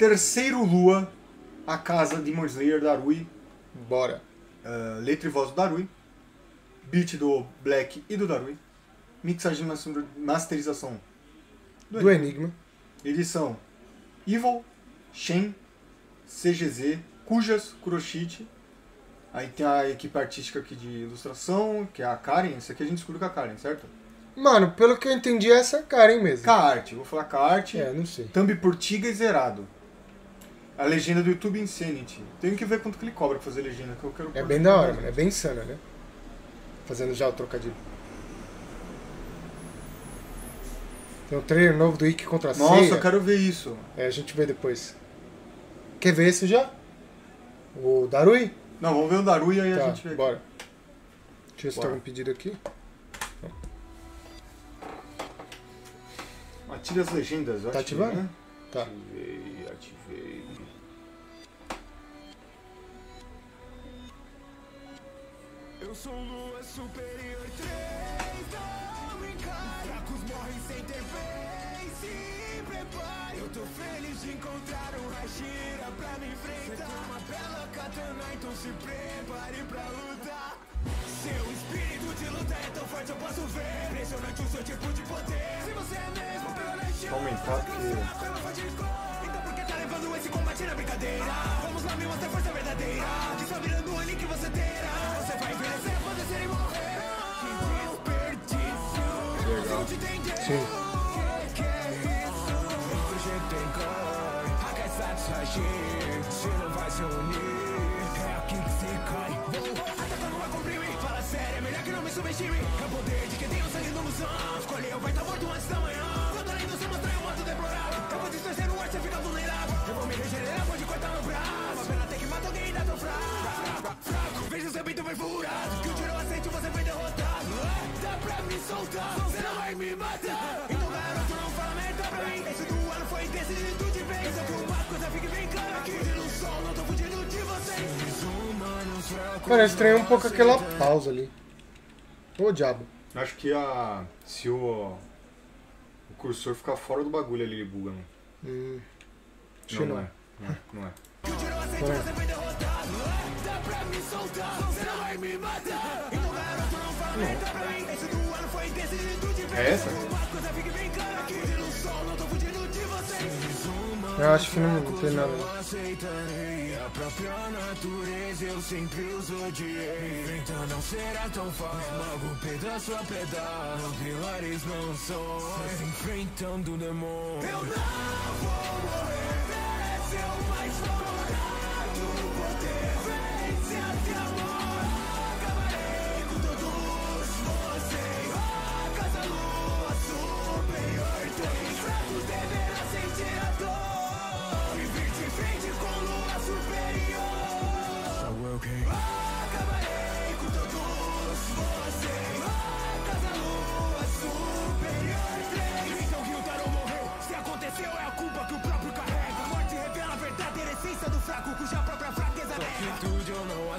Terceiro Lua, a casa de Demon Slayer Darui. Bora. Uh, letra e voz do Darui. Beat do Black e do Darui. Mixagem e masterização do, do Enigma. Eles são Evil, Shen, CGZ, Cujas, Kuroshite. Aí tem a equipe artística aqui de ilustração, que é a Karen. Esse aqui a gente descobriu com a Karen, certo? Mano, pelo que eu entendi, essa é a Karen mesmo. K-Art, vou falar K-Art. É, não sei. Thumb Portiga e zerado. A legenda do YouTube Insanity. Tenho que ver quanto que ele cobra pra fazer legenda, que eu quero É bem da hora, mano. É bem insana, né? Fazendo já o trocadilho. Tem um trailer novo do Ike contra a Nossa, Seiya. eu quero ver isso. É, a gente vê depois. Quer ver esse já? O Darui? Não, vamos ver o Darui e aí tá, a gente vê. Bora. Deixa eu ver se tem algum pedido aqui. Ative as legendas, eu Tá ativando? Né? Tá. Ativei, ativei. Eu sou lua superior 3, não me encare. Fracos morrem sem ter vez, se prepare. Eu tô feliz de encontrar um Hashira pra me enfrentar. Você tem uma bela katana, então se prepare pra lutar. Seu espírito de luta é tão forte, eu posso ver. Impressionante o seu tipo de poder. Se você é mesmo legião, Aumentar aqui. Então por que tá levando esse combate na brincadeira? Vamos lá me mostrar força verdadeira. É o poder de quem tem sangue no musão. Escolheu, vai tá morto antes Mano, eu estranhei um pouco aquela pausa ali. Ô diabo. Acho que a. Se o. O cursor ficar fora do bagulho ali, ele buga, mano. Hum. Acho Não, não não. é. Não é. Não é. Que o tiro aceite, você Eu acho que não, tem nada. eu não será tão fácil logo pedaço a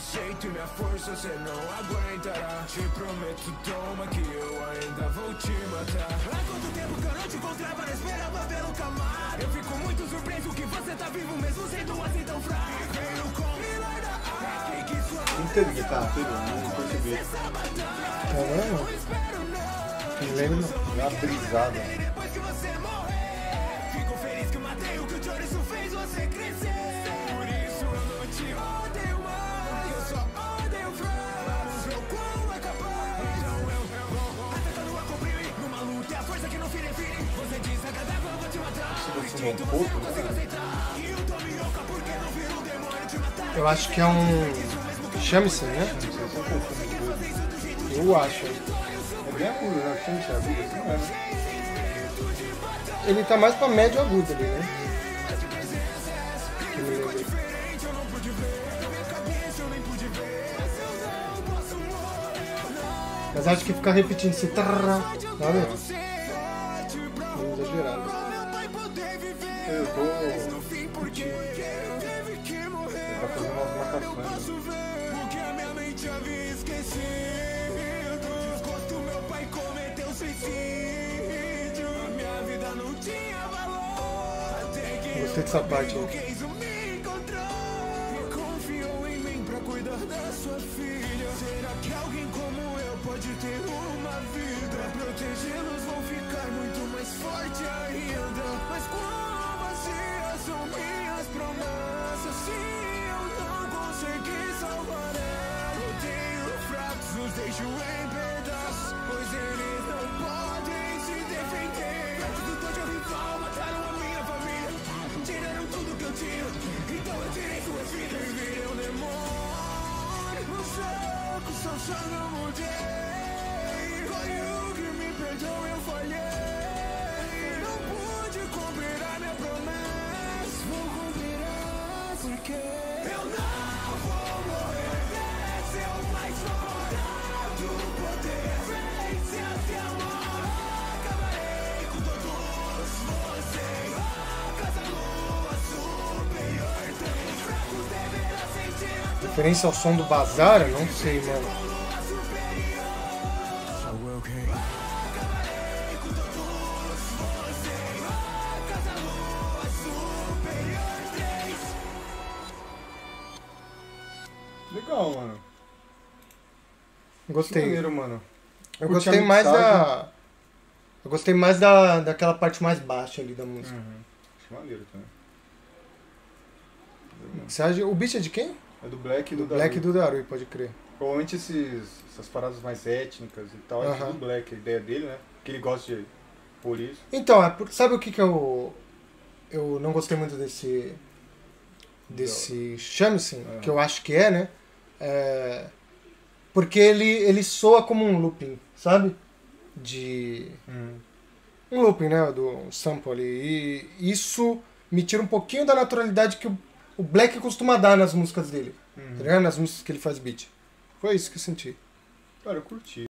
aceito e minha força você não aguentará te prometo toma que eu ainda vou te matar há quanto tempo que eu não te encontrava não esperava pelo camar eu fico muito surpreso que você tá vivo mesmo sendo assim tão fraco veio com pilar da sua Não teve guitarra, teve? Não percebi. Caramba. Não lembro não. Dá uma brisada. Não E eu um acho que é um. Chame-se, né? Eu acho. É bem agudo, né? Agudo assim, não é, né? Ele tá mais pra médio agudo ali, né? Mas acho que ficar repetindo esse trrr, sabe? Eu tô. Ele tá fazendo umas marcações. né? O que a minha mente havia esquecido Desgosto, meu pai cometeu suicídio A minha vida não tinha valor Gostei dessa parte. O deixo em pedaços, pois eles não podem se defender. Fracos do teu rival mataram a minha família, tiraram tudo que eu tinha. Então eu tirei suas vidas e virei um demônio. No saco, só só não mudei. Foi o que me perdoou, eu falhei. Não pude cumprir a minha promessa. Vou cumprir a porque Referência ao som do Bazar? Eu Não sei, mano. Legal, mano. Que Gostei. maneiro, mano. Eu Curti gostei mais da. Eu gostei mais da, daquela parte mais baixa ali da música. Uhum. Acho maneiro também. Mixagem- O beat é de quem? É do Black e do, Do Black e Daru. do Darui, pode crer. Provavelmente esses, essas paradas mais étnicas e tal, é tudo Black, a ideia dele, né? Que ele gosta de por isso. Então, é por- sabe o que que eu. Eu não gostei muito desse. Desse Shamisen, É. que eu acho que é, né? É, porque ele, ele soa como um looping, sabe? De. um looping, né, do sample ali. E isso me tira um pouquinho da naturalidade que o, o Black costuma dar nas músicas dele, Uhum. tá? Nas músicas que ele faz beat. Foi isso que eu senti. Cara, eu curti.